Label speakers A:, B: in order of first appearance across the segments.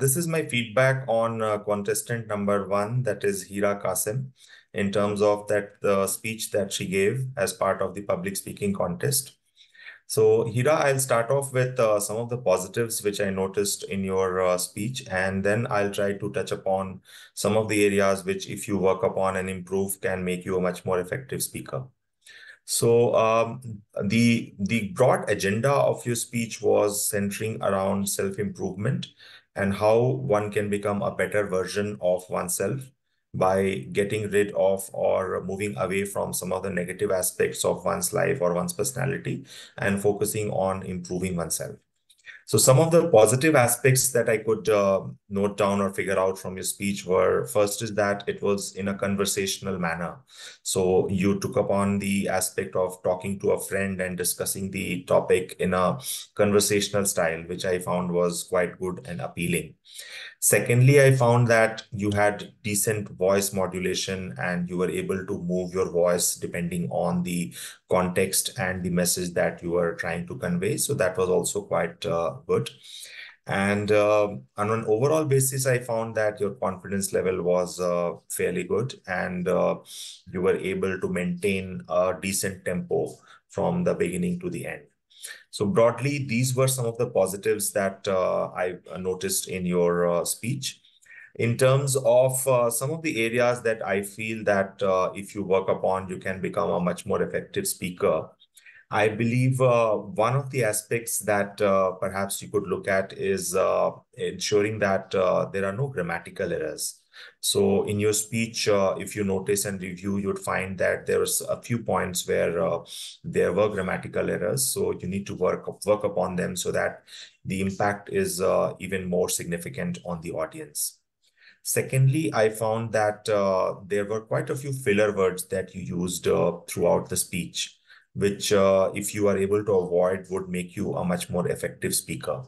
A: This is my feedback on uh, contestant number one, that is Hira Qasim, in terms of that the speech that she gave as part of the public speaking contest. So Hira, I'll start off with uh, some of the positives which I noticed in your uh, speech, and then I'll try to touch upon some of the areas which, if you work upon and improve, can make you a much more effective speaker. So um, the the broad agenda of your speech was centering around self-improvement and how one can become a better version of oneself by getting rid of or moving away from some of the negative aspects of one's life or one's personality and focusing on improving oneself. So some of the positive aspects that I could uh, note down or figure out from your speech were first is that it was in a conversational manner. So you took upon the aspect of talking to a friend and discussing the topic in a conversational style, which I found was quite good and appealing. Secondly, I found that you had decent voice modulation and you were able to move your voice depending on the context and the message that you were trying to convey. So that was also quite uh, good. And uh, on an overall basis, I found that your confidence level was uh, fairly good and uh, you were able to maintain a decent tempo from the beginning to the end. So broadly, these were some of the positives that uh, I noticed in your uh, speech. In terms of uh, some of the areas that I feel that if you work upon, you can become a much more effective speaker. I believe uh, one of the aspects that uh, perhaps you could look at is ensuring that there are no grammatical errors. So in your speech, uh, if you notice and review, you'd find that there was a few points where uh, there were grammatical errors. So you need to work, work upon them so that the impact is uh, even more significant on the audience. Secondly, I found that uh, there were quite a few filler words that you used uh, throughout the speech, which uh, if you are able to avoid would make you a much more effective speaker.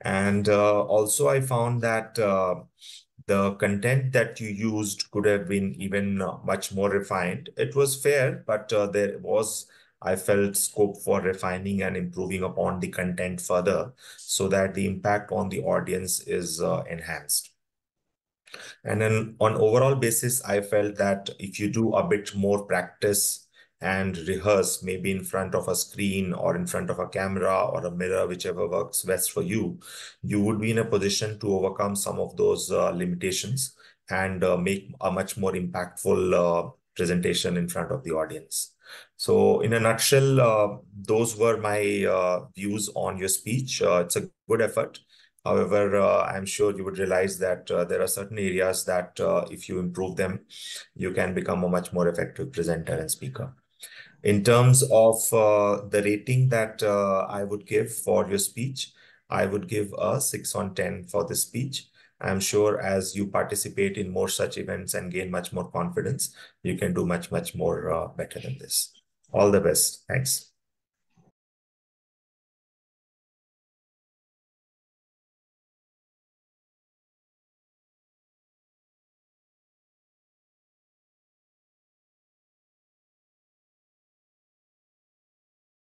A: And also I found that the content that you used could have been even uh, much more refined. It was fair, but uh, there was, I felt, scope for refining and improving upon the content further so that the impact on the audience is uh, enhanced. And then on overall basis, I felt that if you do a bit more practice and rehearse maybe in front of a screen or in front of a camera or a mirror, whichever works best for you, you would be in a position to overcome some of those uh, limitations and uh, make a much more impactful uh, presentation in front of the audience. So in a nutshell, uh, those were my uh, views on your speech. Uh, it's a good effort. However, I'm sure you would realize that there are certain areas that if you improve them, you can become a much more effective presenter and speaker. In terms of uh, the rating that uh, I would give for your speech, I would give a 6 on 10 for the speech. I'm sure as you participate in more such events and gain much more confidence, you can do much, much more uh, better than this. All the best. Thanks.